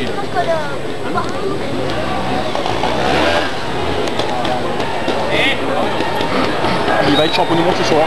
Il va être champion du monde ce soir.